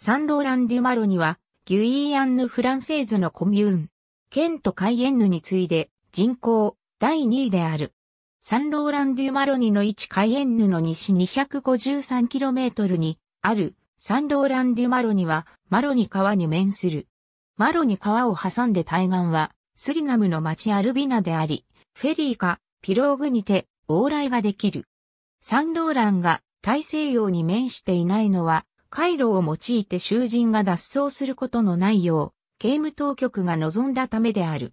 サンローラン・デュ・マロニは、ギュイーアンヌ・フランセーズのコミューン。ケント・カイエンヌに次いで、人口第2位である。サンローラン・デュ・マロニの位置カイエンヌの西 253km にあるサンローラン・デュ・マロニはマロニ川に面する。マロニ川を挟んで対岸はスリナムの町アルビナであり、フェリーかピローグにて往来ができる。サンローランが大西洋に面していないのは、回路を用いて囚人が脱走することのないよう、刑務当局が望んだためである。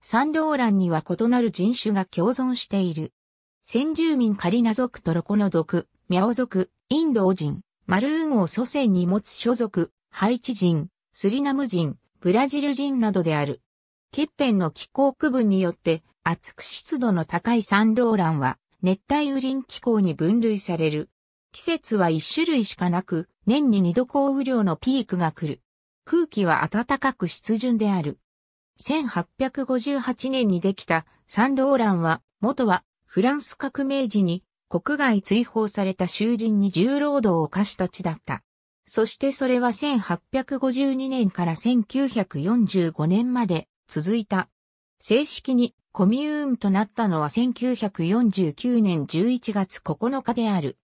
サンローランには異なる人種が共存している。先住民カリナ族トロコノ族、ミャオ族、インド人、マルーンを祖先に持つ諸族、ハイチ人、スリナム人、ブラジル人などである。欠片の気候区分によって厚く湿度の高いサンローランは熱帯雨林気候に分類される。季節は一種類しかなく、年に二度降雨量のピークが来る。空気は暖かく湿潤である。1858年にできたサンローランは、元はフランス革命時に国外追放された囚人に重労働を犯した地だった。そしてそれは1852年から1945年まで続いた。正式にコミューンとなったのは1949年11月9日である。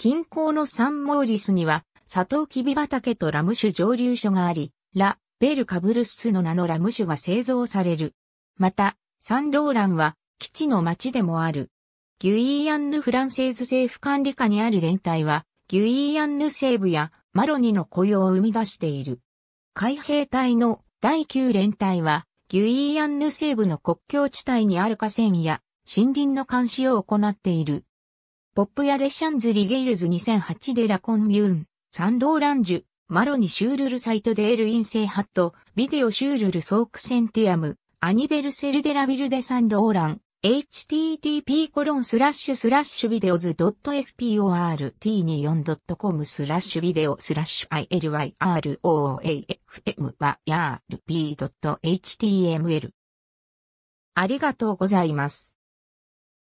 近郊のサンモーリスには、サトウキビ畑とラム酒蒸留所があり、ラ・ベルカブルスの名のラム酒が製造される。また、サンローランは基地の町でもある。ギュイーアンヌ・フランセーズ政府管理下にある連隊は、ギュイーアンヌ西部やマロニの雇用を生み出している。海兵隊の第9連隊は、ギュイーアンヌ西部の国境地帯にある河川や森林の監視を行っている。ポップやレシャンズ・リゲイルズ2008でラコンミューン、サンローランジュ、マロニシュールルサイトデールインセイハット、ビデオシュールルソークセンティアム、アニベルセルデラビルデサンローラン、http コロンスラッシュスラッシュビデオズ .sport24.com スラッシュビデオスラッシュ ilyroafmyrb.html ありがとうございます。